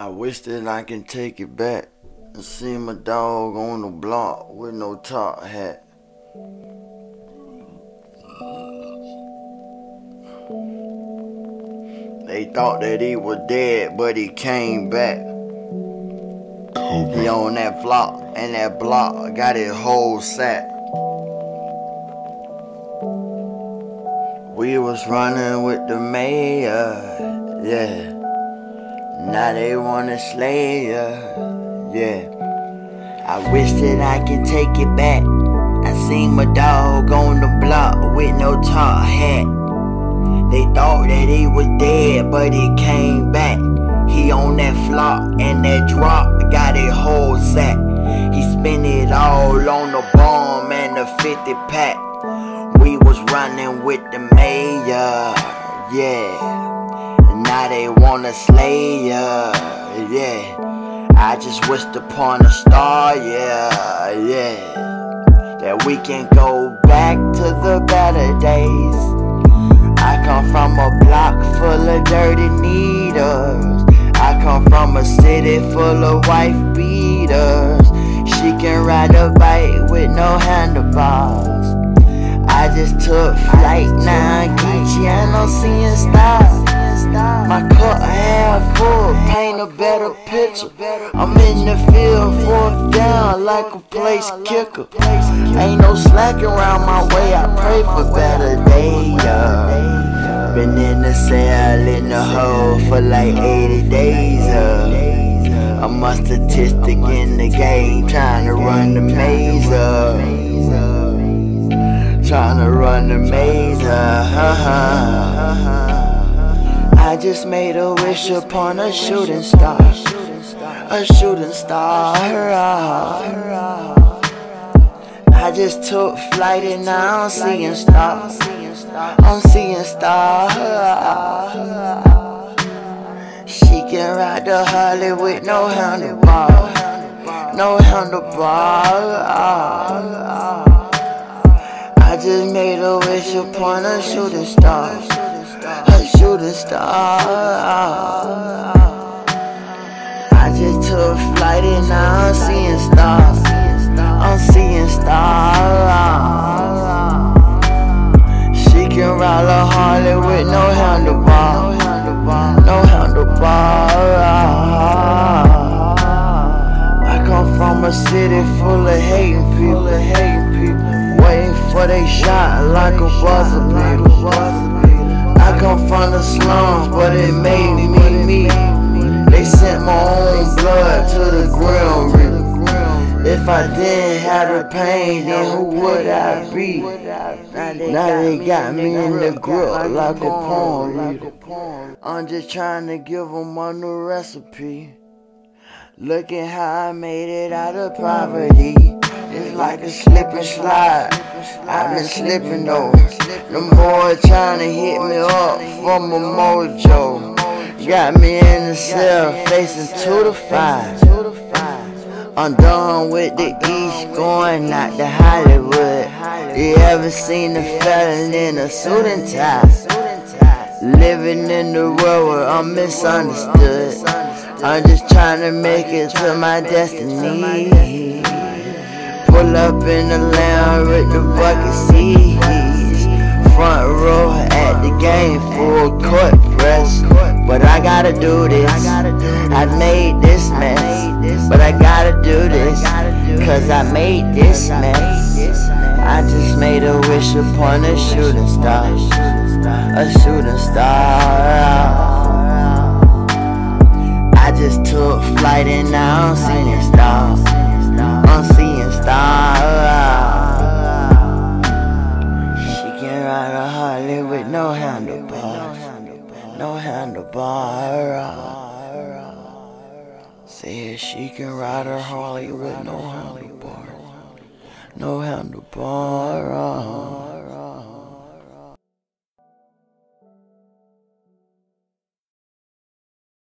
I wish that I can take it back and see my dog on the block with no top hat. They thought that he was dead, but he came back. He on that block, and that block got his whole sack. We was running with the mayor, yeah. Now they wanna slay ya, yeah. I wish that I could take it back. I seen my dog on the block with no top hat. They thought that he was dead, but he came back. He on that flock and that drop got a whole sack. He spent it all on the bomb and the 50 pack. We was running with the mayor, yeah. Now they wanna slay ya, yeah. I just wished upon a star, yeah, yeah. That we can go back to the better days. I come from a block full of dirty needles. I come from a city full of wife beaters. She can ride a bike with no handlebars. I just took flight now, I'm seeing stars. My paint a better picture. I'm in the field, fourth down like a place kicker. Ain't no slacking around my way, I pray for better days. Yeah. Been in the cell in the hole for like 80 days. Uh. I'm a statistic in the game, trying to run the maze. Uh. Trying to run the maze. Uh. I just made a wish upon a shooting star. A shooting star. I just took flight and now I'm seeing stars. I'm seeing stars. She can ride the Harley with no handlebar. No handlebar. I just made a wish upon a shooting star a shooting star. I just took flight and now I'm seeing stars. I'm seeing stars. She can ride a Harley with no handlebar. No handlebar. I come from a city full of hating people. Waiting for they shot like a buzzer beater. I come from the slums, but it made me me. They sent my own blood to the ground. If I didn't have the pain, then who would I be? Now they got me in the grip like a pawn I'm just trying to give them a new recipe. Look at how I made it out of poverty. It's like a slip and slide. I've been slipping though. Them boys trying to hit me up from a mojo. Got me in the cell facing two to five. I'm done with the east, going out to Hollywood. You ever seen a felon in a suit and tie? Living in the world where I'm misunderstood. I'm just trying to make it to my destiny. Pull up in the with the bucket seats. Front row at the game, full court press. But I gotta do this. I made this mess. But I gotta do this. Cause I made this mess. I just made a wish upon a shooting star. A shooting star. I just took flight and now I'm seeing stars. No handlebars. Said she can ride her Harley with no handlebars. No handlebars.